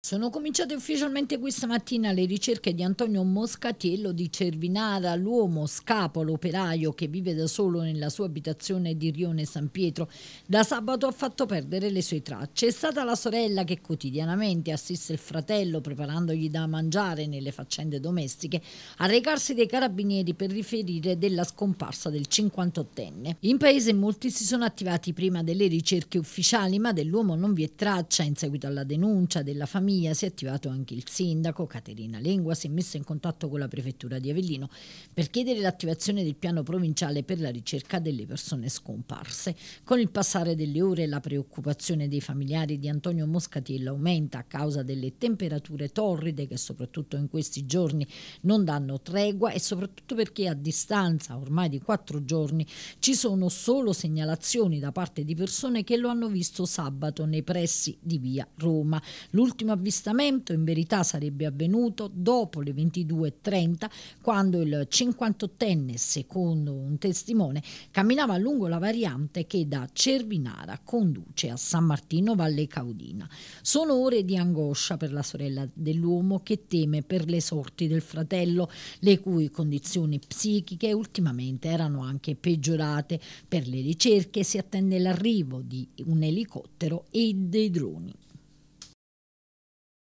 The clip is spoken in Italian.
Sono cominciate ufficialmente questa mattina le ricerche di Antonio Moscatiello di Cervinara, l'uomo scapolo operaio che vive da solo nella sua abitazione di Rione San Pietro. Da sabato ha fatto perdere le sue tracce. È stata la sorella che quotidianamente assiste il fratello preparandogli da mangiare nelle faccende domestiche a recarsi dei carabinieri per riferire della scomparsa del 58enne. In paese molti si sono attivati prima delle ricerche ufficiali, ma dell'uomo non vi è traccia in seguito alla denuncia della famiglia famiglia si è attivato anche il sindaco, Caterina Lengua, si è messa in contatto con la prefettura di Avellino per chiedere l'attivazione del piano provinciale per la ricerca delle persone scomparse. Con il passare delle ore la preoccupazione dei familiari di Antonio Moscatiello aumenta a causa delle temperature torride che soprattutto in questi giorni non danno tregua e soprattutto perché a distanza ormai di quattro giorni ci sono solo segnalazioni da parte di persone che lo hanno visto sabato nei pressi di via Roma. L'ultimo avvistamento in verità sarebbe avvenuto dopo le 22.30 quando il 58enne, secondo un testimone, camminava lungo la variante che da Cervinara conduce a San Martino Valle Caudina. Sono ore di angoscia per la sorella dell'uomo che teme per le sorti del fratello, le cui condizioni psichiche ultimamente erano anche peggiorate. Per le ricerche si attende l'arrivo di un elicottero e dei droni.